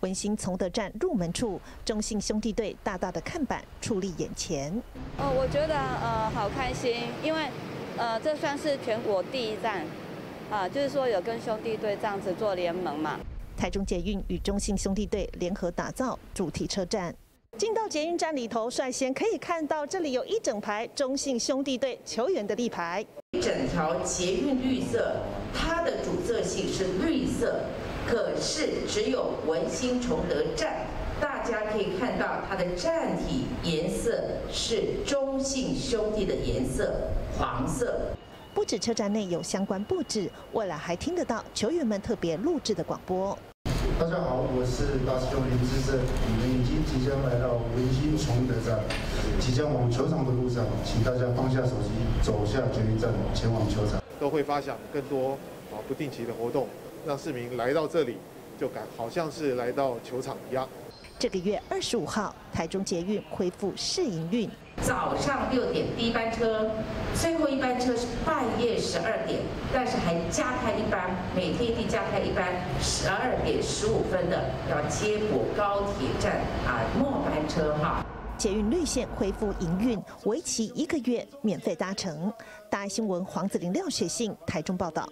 文心从德站入门处，中信兄弟队大大的看板矗立眼前。哦，我觉得呃好开心，因为呃这算是全国第一站啊，就是说有跟兄弟队这样子做联盟嘛。台中捷运与中信兄弟队联合打造主题车站。进到捷运站里头，率先可以看到这里有一整排中信兄弟队球员的立牌。整条捷运绿色，它的主色系是绿色，可是只有文心崇德站，大家可以看到它的站体颜色是中信兄弟的颜色，黄色。不止车站内有相关布置，未来还听得到球员们特别录制的广播。大家好，我是大师兄林志胜，你们已经即将来到文心崇德站，即将往球场的路上，请大家放下手机，走下捷运站，前往球场。都会发想更多啊不定期的活动，让市民来到这里就感好像是来到球场一样。这个月二十五号，台中捷运恢复试营运。早上六点第一班车，最后一班车是半夜十二点，但是还加开一班，每天一定加开一班，十二点十五分的要接驳高铁站啊末班车哈。捷运绿线恢复营运，为期一个月，免费搭乘。大爱新闻黄子玲、廖雪信台中报道。